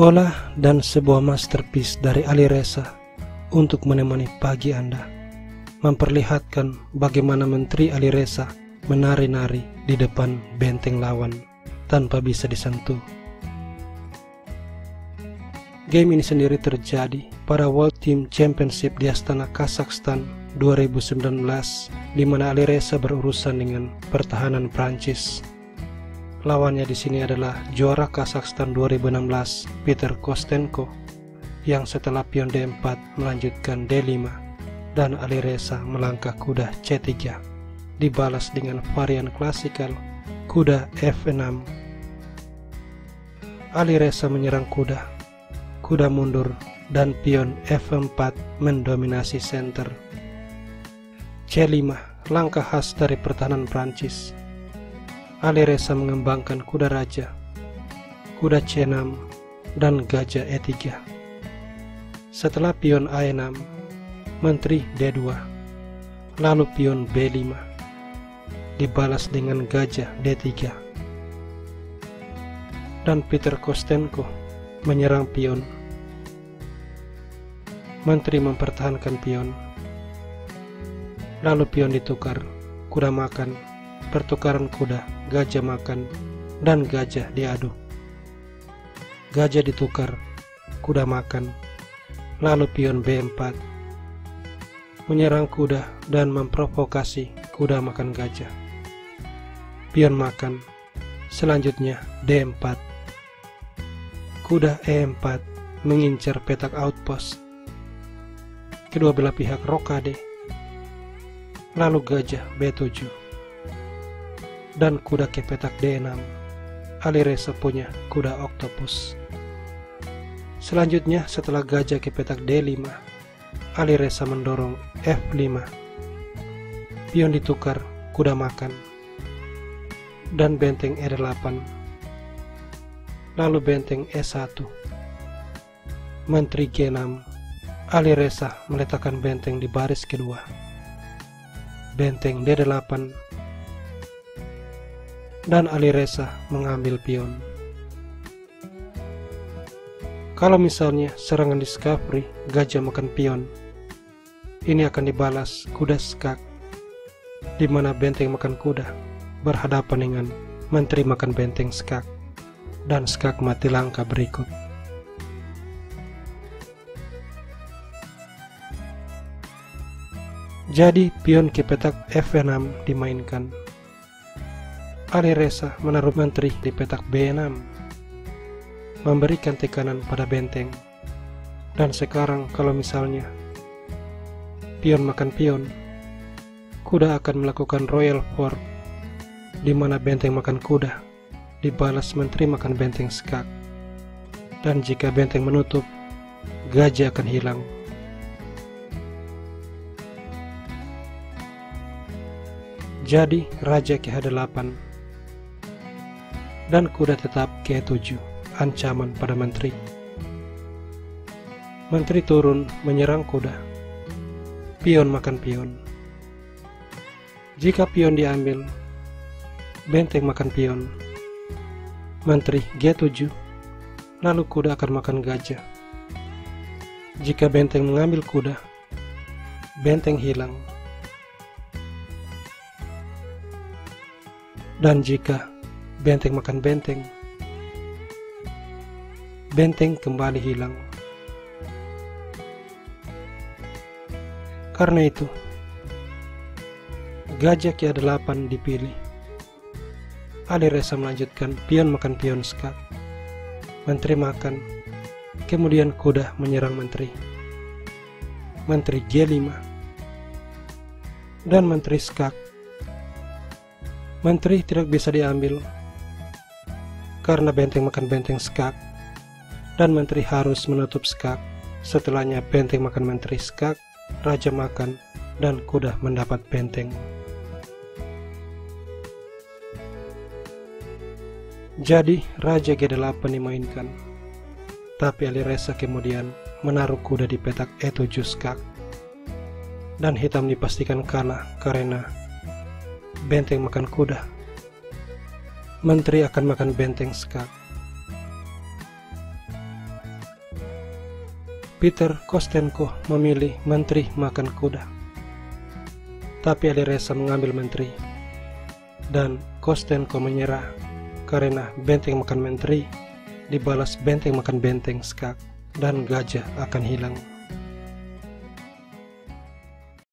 Olah dan sebuah masterpiece dari Ali Reza untuk menemani pagi Anda memperlihatkan bagaimana Menteri Ali Reza menari-nari di depan benteng lawan tanpa bisa disentuh. Game ini sendiri terjadi pada World Team Championship di Astana, Kazakhstan 2019 di mana Ali Reza berurusan dengan pertahanan Prancis. Lawannya di sini adalah juara Kazakhstan 2016 Peter Kostenko yang setelah pion D4 melanjutkan D5 dan Ali Reza melangkah kuda C3 dibalas dengan varian klasikal kuda F6 Ali Reza menyerang kuda kuda mundur, dan pion F4 mendominasi center. C5, langkah khas dari pertahanan Prancis. Ali Reza mengembangkan kuda raja, kuda C6, dan gajah E3. Setelah pion A6, menteri D2, lalu pion B5, dibalas dengan gajah D3. Dan Peter Kostenko menyerang pion Menteri mempertahankan pion. Lalu pion ditukar, kuda makan, pertukaran kuda, gajah makan, dan gajah diadu. Gajah ditukar, kuda makan, lalu pion B4 menyerang kuda dan memprovokasi kuda makan gajah. Pion makan, selanjutnya D4. Kuda E4 mengincar petak outpost kedua belah pihak rokade, lalu gajah B7, dan kuda kepetak D6. Alireza punya kuda oktopus. Selanjutnya setelah gajah kepetak D5, Alireza mendorong F5. Pion ditukar, kuda makan, dan benteng E8. Lalu benteng E1. Menteri G6 Ali Reza meletakkan benteng di baris kedua. Benteng D8 dan Ali Reza mengambil pion. Kalau misalnya serangan Discovery gajah makan pion, ini akan dibalas kuda skak, di mana benteng makan kuda berhadapan dengan menteri makan benteng skak, dan skak mati langkah berikut. Jadi pion ke petak F6 dimainkan. Ali Reza menaruh menteri di petak B6, memberikan tekanan pada benteng. Dan sekarang kalau misalnya pion makan pion, kuda akan melakukan royal fork, di mana benteng makan kuda dibalas menteri makan benteng skak. Dan jika benteng menutup, gajah akan hilang. Jadi Raja KH8 dan kuda tetap KH7 ancaman pada menteri. Menteri turun menyerang kuda. Pion makan pion. Jika pion diambil, benteng makan pion. Menteri G7, lalu kuda akan makan gajah. Jika benteng mengambil kuda, benteng hilang. Dan jika benteng makan benteng, benteng kembali hilang. Karena itu, gajah kia delapan dipilih. Ali Reza melanjutkan pion makan pion skak. Menteri makan, kemudian kuda menyerang menteri. Menteri G5 dan menteri skak Menteri tidak bisa diambil karena benteng makan benteng skak dan menteri harus menutup skak. Setelahnya benteng makan menteri skak, raja makan, dan kuda mendapat benteng. Jadi Raja G8 dimainkan. Tapi Ali Reza kemudian menaruh kuda di petak E7 skak. Dan hitam dipastikan kalah karena benteng makan kuda. Menteri akan makan benteng skak. Peter Kostenko memilih menteri makan kuda. Tapi Alireza mengambil menteri. Dan Kostenko menyerah karena benteng makan menteri dibalas benteng makan benteng skak dan gajah akan hilang.